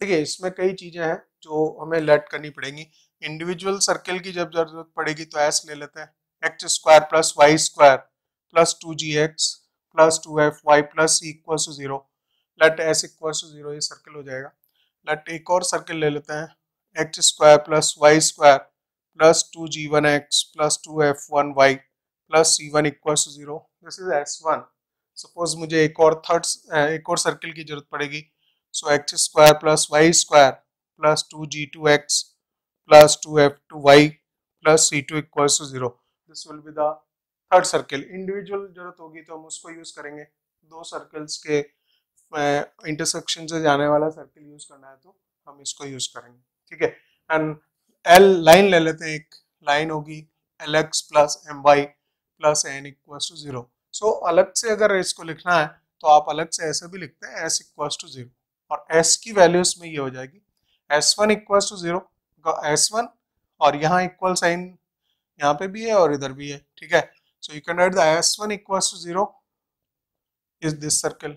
देखिए, इसमें कई चीज़ें हैं जो हमें लेट करनी पड़ेंगी। इंडिविजुअल सर्कल की जब ज़रूरत पड़ेगी तो एस ले लेते हैं। X square plus Y square plus two G X plus two F Y plus equal to zero let S equal to zero ये सर्कल हो जाएगा। लेट एक और सर्कल ले लेते हैं। X square plus Y square plus two G one X plus two F one Y plus C one equal to zero this is S one suppose मुझे एक और थर्ड एक और सर्कल की ज़रूरत पड़ेगी। So X square plus Y square plus two G two X plus two F two Y plus C two equal to zero this will be the third circle individual ज़रूरत होगी तो हम उसको यूज़ करेंगे। दो सर्कल्स के intersection से जाने वाला सर्कल यूज़ करना है तो हम इसको यूज़ करेंगे। ठीक है? एंड एल लाइन ले लेते हैं। एक लाइन होगी L X plus M Y plus N equal to zero so अलग से अगर इसको लिखना है तो आप अलग से ऐसे भी लिखते हैं। एस इक्व टू ज़ीरो और एस की वैल्यू इसमें ये हो जाएगी। S one equal to zero S one और यहाँ इक्वल साइन यहाँ पे भी है और इधर भी है, ठीक है? So you can write the S one equal to zero is this circle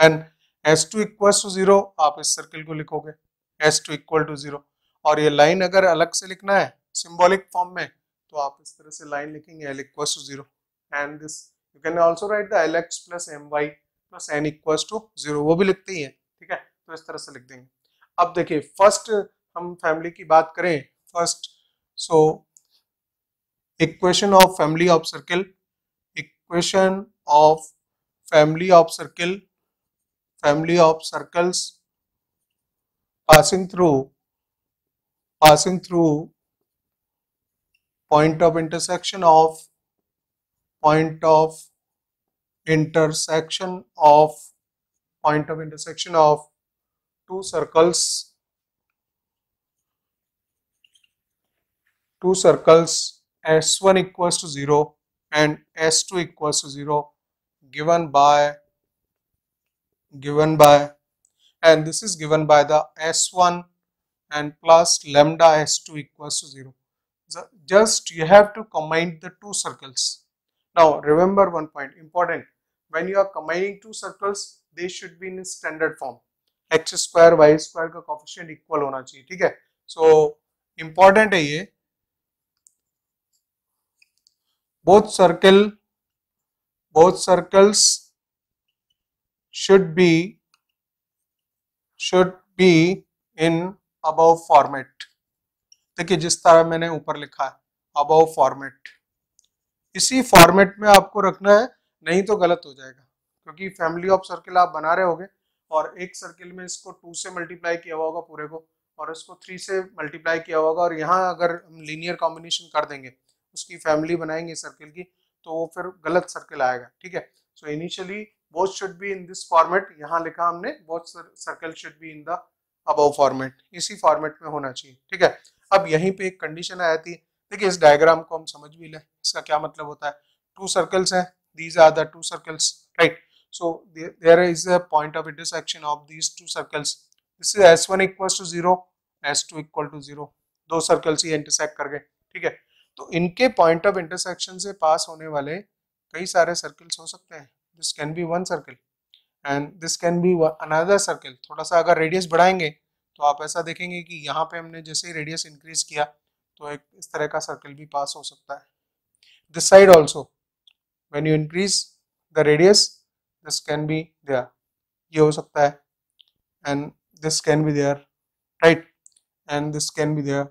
and S two equal to zero आप इस सर्कल को लिखोगे S two equal to zero और ये लाइन अगर अलग से लिखना है सिंबॉलिक फॉर्म में तो आप इस तरह से लाइन लिखेंगे L equal to zero and this you can also write the L X plus M Y plus N equal to zero वो भी लिखते ही है। ठीक है? तो इस तरह से लिख देंगे। अब देखिए फ़र्स्ट हम फैमिली की बात करें first so equation of family of circle equation of family of circle family of circles passing through passing through point of intersection of, point of intersection of point of intersection of two circles two circles s1 equals to 0 and s2 equals to 0 given by given by and this is given by the s1 and plus lambda s2 equals to 0. So just you have to combine the two circles. Now remember one point important when you are combining two circles they should be in standard form x square y square का coefficient equal होना चाहिए ठीक है? So so, important है ये। Both circle both circles should be should be in above format देखिए जिस तरह मैंने ऊपर लिखा है अबव फॉर्मेट इसी फॉर्मेट में आपको रखना है नहीं तो गलत हो जाएगा। क्योंकि फैमिली ऑफ़ सर्किल आप बना रहे होगे और एक सर्किल में इसको टू से मल्टीप्लाई किया हुआ होगा पूरे को और इसको थ्री से मल्टीप्लाई किया होगा और यहाँ अगर हम लीनियर कॉम्बिनेशन कर देंगे, उसकी फैमिली बनाएँगे सर्किल की तो वो फिर गलत सर्किल आएगा, ठीक है? So initially both should be in this format यहाँ लिखा हमने both circle should be in the above format इसी फॉर्मेट में होना चाहिए, ठीक है? अब यहीं पे एक कंडीशन आया थी, देखिए इस डायग्राम को हम समझ भी लें, इसका क्या मतलब होता है? टू सर्कल्स हैं these are the two circles right? So, there is a point of intersection of these two circles. This is s1 equals to 0 s2 equal to 0 दो सर्कल्स ही इंटरसेक्ट कर गए ठीक है? तो इनके पॉइंट ऑफ़ इंटरसेक्शन से पास होने वाले कई सारे सर्कल्स हो सकते हैं। This can be one circle and this can be another circle. थोड़ा सा अगर रेडियस बढ़ाएँगे तो आप ऐसा देखेंगे कि यहाँ पे हमने जैसे ही रेडियस इंक्रीज किया तो एक इस तरह का सर्कल भी पास हो सकता है। This side also when you increase the radius this can be there ये हो सकता है। And this can be there right and this can be there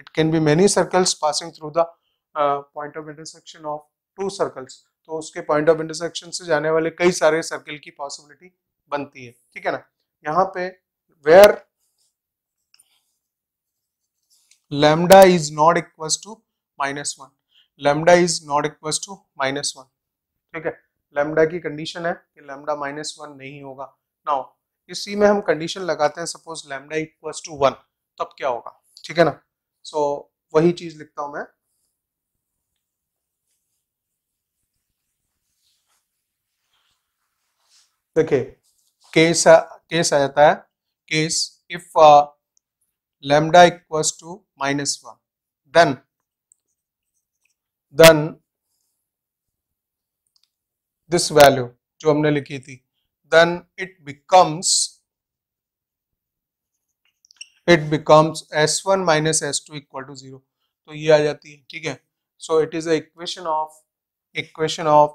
it can be many circles passing through the point of intersection of two circles तो उसके point of intersection से जाने वाले कई सारे सर्कल की पॉसिबिलिटी बनती है। ठीक है ना? यहाँ पे where lambda is not equal to minus one lambda is not equal to minus one ठीक है? Lambda की कंडीशन है कि lambda माइनस वन नहीं होगा। नाउ इसी में हम कंडीशन लगाते हैं suppose lambda equals to one तब क्या होगा? ठीक है ना? सो so, वही चीज़ लिखता हूँ मैं। देखिए केस केस आ जाता है। Case if lambda equals to minus one then then this value जो हमने लिखी थी then it becomes it becomes S one minus S two equal to zero तो ये आ जाती है, ठीक है? So it is equation of equation of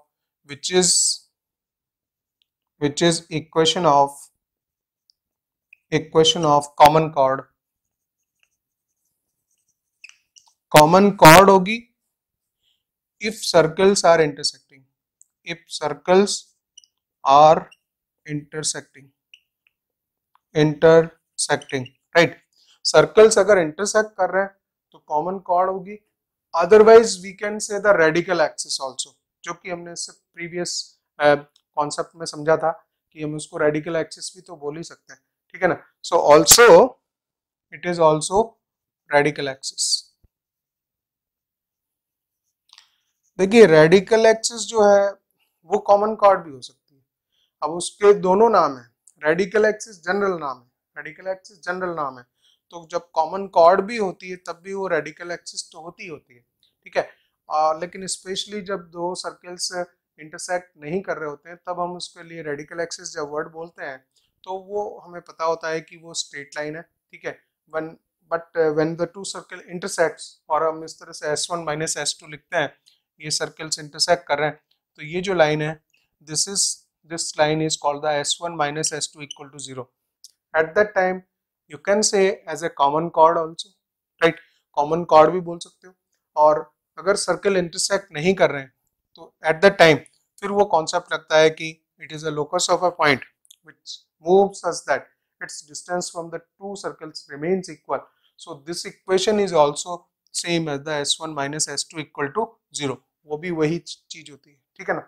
which is which is equation of equation of common chord common chord होगी if circles are intersecting if circles are intersecting intersecting right circles अगर intersect कर रहे हैं तो common chord होगी। Otherwise we can say the radical axis also जो कि हमने इससे प्रीवियस कॉन्सेप्ट में समझा था कि हम उसको रेडिकल एक्सिस भी तो बोल ही सकते हैं, ठीक है ना? So also it is also radical axis देखिए रेडिकल एक्सिस जो है वो कॉमन कॉर्ड भी हो सकती है। अब उसके दोनों नाम है रेडिकल एक्सिस जनरल नाम है रेडिकल एक्सिस जनरल नाम है। तो जब कॉमन कॉर्ड भी होती है तब भी वो रेडिकल एक्सिस तो होती होती है ठीक है? आ, लेकिन स्पेशली जब दो सर्कल्स इंटरसेक्ट नहीं कर रहे होते हैं तब हम उसके लिए रेडिकल एक्सिस जब वर्ड बोलते हैं तो वो हमें पता होता है कि वो स्ट्रेट लाइन है ठीक है? One but when the two circle intersects और हम इस तरह से S one minus S two लिखते हैं ये सर्कल्स इंटरसेक्ट कर रहे हैं तो ये जो लाइन है this is this line is called the S one minus S two equal to zero at that time you can say as a common chord also right common chord भी बोल सकते हो और अगर सर्कल इंटरसेक्ट नहीं कर रहे हैं तो एट द टाइम फिर वो कॉन्सेप्ट लगता है कि it is a locus of a point which moves such that its distance from the two circles remains equal. So, this equation is also same as the s1 minus s2 equal to 0. वो भी वही चीज़ होती है ठीक है ना?